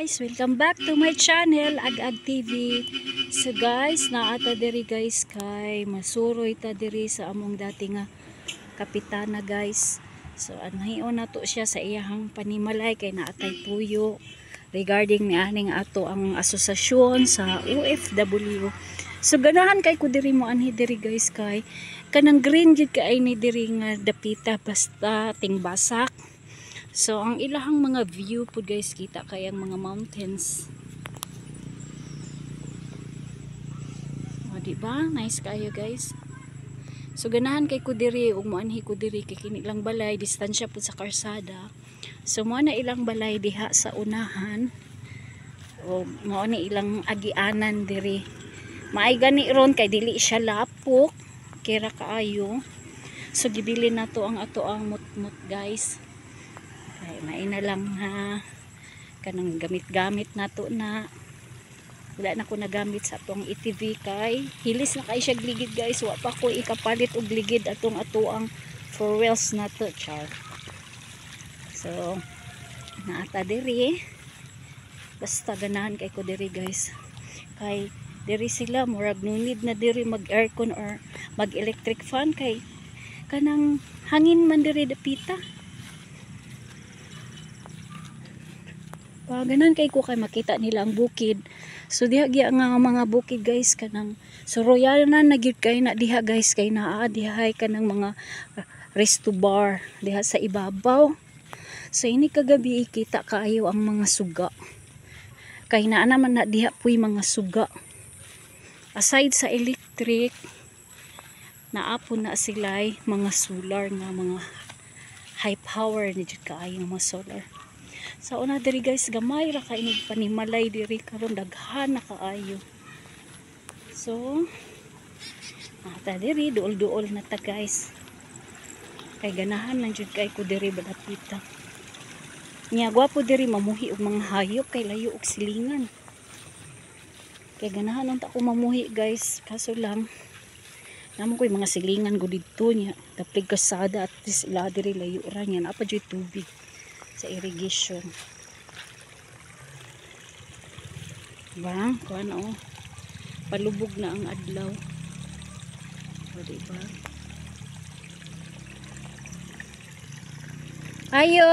guys, welcome back to my channel Agag TV. So guys, naata diri guys kay masuroy ta diri sa among dati nga kapitana guys. So anhion na to siya sa iyahang panimalay kay naatay puyo regarding ni aning ato ang asosasyon sa OFW. So ganahan kay ko diri mo anhi diri guys kay kanang green gid kay ni diri nga dapita basta ting basak. So, ang ilahang mga view po guys, kita kay ang mga mountains. O, diba? Nice kayo guys. So, ganahan kay Kudiri, ug moanhi Kudiri, kay kini lang balay, distansya po sa karsada. So, mo na ilang balay diha sa unahan. O, mo na ilang agianan diri. Maay gani ron, kay dili siya lapok. Kira kaayo. So, gibili na to ang ato ang mut-mut guys ay maina lang ha. Kanang gamit-gamit na to na. Wala na ko nagamit sa atong ETV kay. Hilis na kay siya gligid guys. Wa pa ko ikapalit og ligid atong ato ang four wheels na to char. So naata diri. Basta ganahan kay ko diri guys. Kay diri sila murag nunid na diri mag aircon or mag electric fan kay kanang hangin man diri dapita Paganan kay ko kay makita nila ang bukid. So diha giya nga mga bukid guys kanang so royal na nagyud kay na diha guys kay naa diha kanang mga resto bar diha sa ibabaw. So ini kagabi kita kaayo ang mga suga. Kay naa naman na diha puy mga suga. Aside sa electric naapon na sila'y mga solar nga mga high power ni jud kaayo mga solar. Sa una diri guys, gamay ra kay inig panimalay diri karon daghan na kaayo. So, ata diri duol-duol na ta guys. Kay ganahan lang jud kay ko diri balapita. Nya gwapo diri mamuhi og mga hayop kay layo og silingan. Kay ganahan lang ta ko mamuhi guys, kaso lang Namo ko'y mga silingan ko dito niya. Tapig kasada at least ila diri layo ra niya. Apa dyan tubig sa irrigation. Diba? Kuha na oh. Palubog na ang adlaw. O diba? Ayo!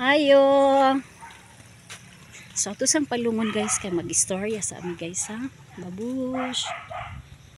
Ayo! So, ito sang palungon guys kay mag-istorya sa amin guys ha. Babush!